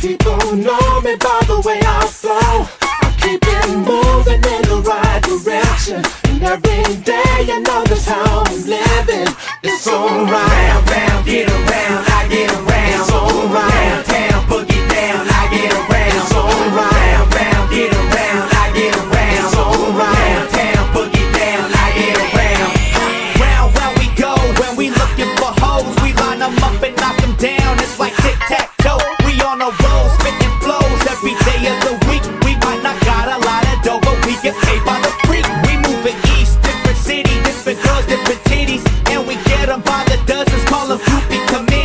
People know me by the way I flow. I keep it moving in the right direction. And every day you know that's how I'm living. It's alright. 'Em groupie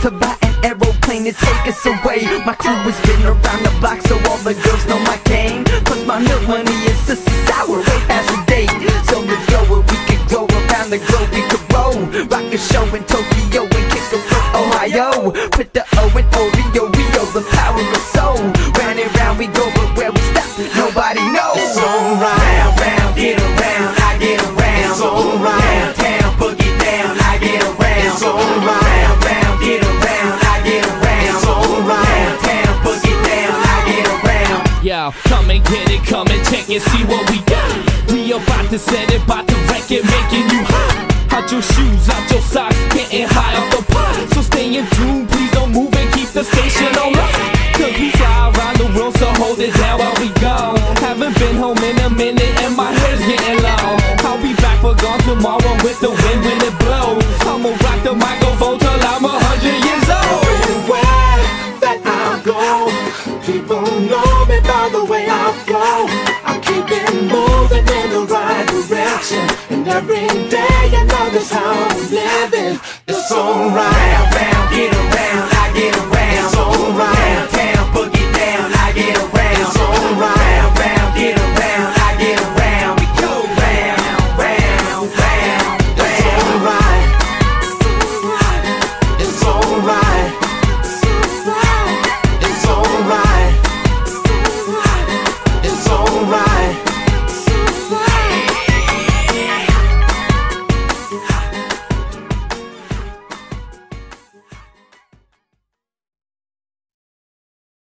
to buy an aeroplane to take us away. My crew has been around the block, so all the girls know my game. Plus, my milk money is sister sour, way past the date. So let's go where we could go around the globe. We could roll, rock a show in Tokyo and kick a Ohio. Put the O in Oreo, Rio, the power of soul. Round and round we go, but where we stop, nobody Come and get it, come and check and see what we got. We about to set it, about to wreck it, making you hot. Out your shoes, out your socks, getting high off the pot. So stay in tune, please don't move and keep the station on lock. Cause we fly around the world, so hold it down while we go. Haven't been home in a minute and my hair's getting long. I'll be back for gone tomorrow with the wind when it blows. I'ma rock the microphone till I'm a hundred years old. Everywhere that I go, people know me by the way I flow. I keep it moving in the right direction. And every day you know that's how I'm living. It's alright. Round, round,